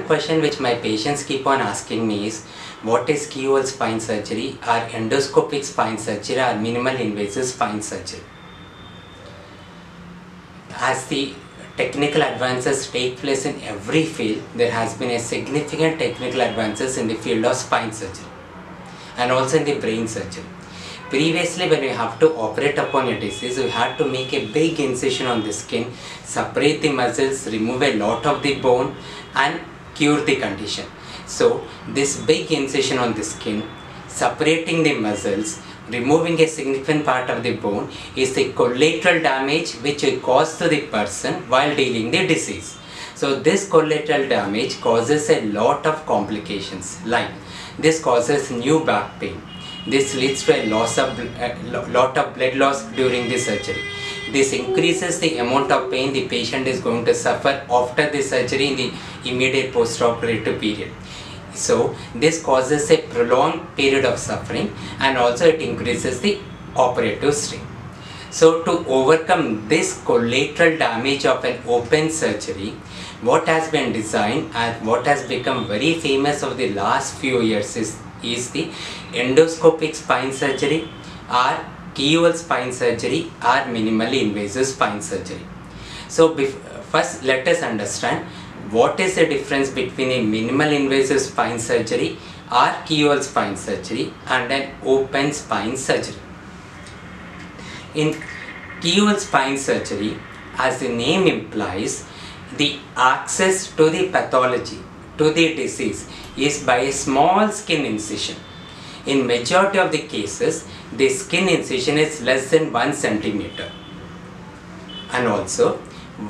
question which my patients keep on asking me is what is keyhole spine surgery or endoscopic spine surgery or minimal invasive spine surgery? As the technical advances take place in every field, there has been a significant technical advances in the field of spine surgery and also in the brain surgery. Previously when we have to operate upon a disease, we had to make a big incision on the skin, separate the muscles, remove a lot of the bone and cure the condition. So this big incision on the skin, separating the muscles, removing a significant part of the bone is the collateral damage which will cause to the person while dealing the disease. So this collateral damage causes a lot of complications like this causes new back pain. This leads to a loss of a uh, lot of blood loss during the surgery. This increases the amount of pain the patient is going to suffer after the surgery in the immediate post-operative period. So this causes a prolonged period of suffering and also it increases the operative strain. So to overcome this collateral damage of an open surgery, what has been designed and what has become very famous of the last few years is, is the endoscopic spine surgery or keyhole spine surgery or minimally invasive spine surgery. So first let us understand what is the difference between a minimal invasive spine surgery or keyhole spine surgery and an open spine surgery. In keyhole spine surgery, as the name implies, the access to the pathology, to the disease is by a small skin incision. In majority of the cases, the skin incision is less than 1 centimeter. And also,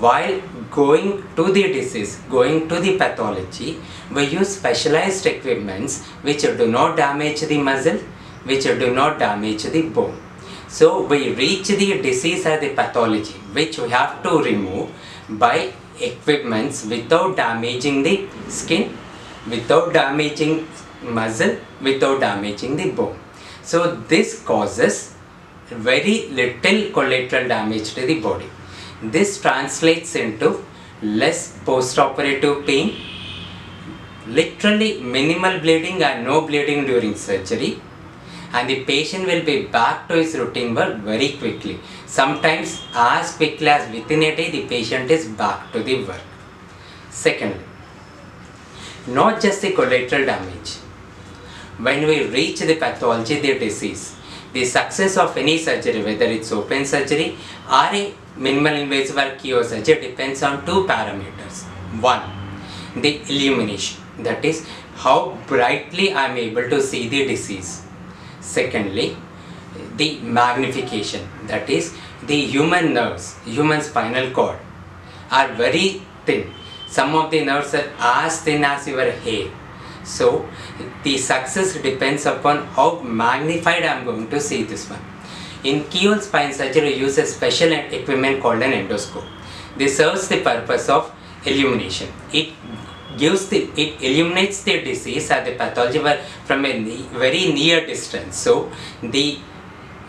while going to the disease, going to the pathology, we use specialized equipments which do not damage the muscle, which do not damage the bone. So we reach the disease as the pathology, which we have to remove by equipments without damaging the skin, without damaging muscle, without damaging the bone. So this causes very little collateral damage to the body. This translates into less post-operative pain, literally minimal bleeding and no bleeding during surgery and the patient will be back to his routine work very quickly. Sometimes as quickly as within a day the patient is back to the work. Secondly, not just the collateral damage. When we reach the pathology, the disease, the success of any surgery, whether it's open surgery or a minimal invasive or keyhole surgery depends on two parameters. One, the illumination, that is how brightly I am able to see the disease. Secondly, the magnification, that is the human nerves, human spinal cord are very thin. Some of the nerves are as thin as your hair. So the success depends upon how magnified I am going to see this one. In keyhole spine surgery, we use a special equipment called an endoscope. This serves the purpose of illumination. It gives the, it illuminates the disease or the pathology from a very near distance. So the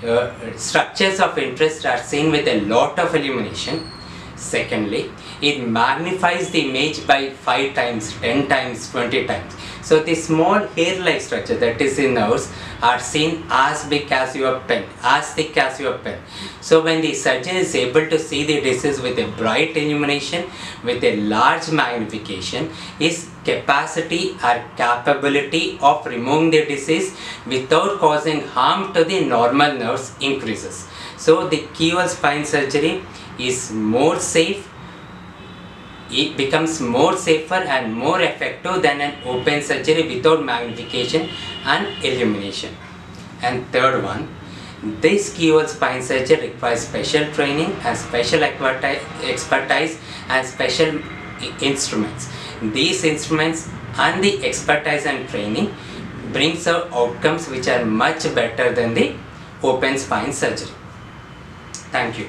uh, structures of interest are seen with a lot of illumination. Secondly, it magnifies the image by 5 times, 10 times, 20 times. So the small hair-like structure that is in nerves are seen as big as your pen, as thick as your pen. So when the surgeon is able to see the disease with a bright illumination, with a large magnification, his capacity or capability of removing the disease without causing harm to the normal nerves increases. So the keyhole spine surgery is more safe it becomes more safer and more effective than an open surgery without magnification and illumination. And third one, this keyhole spine surgery requires special training and special expertise and special instruments. These instruments and the expertise and training brings out outcomes which are much better than the open spine surgery. Thank you.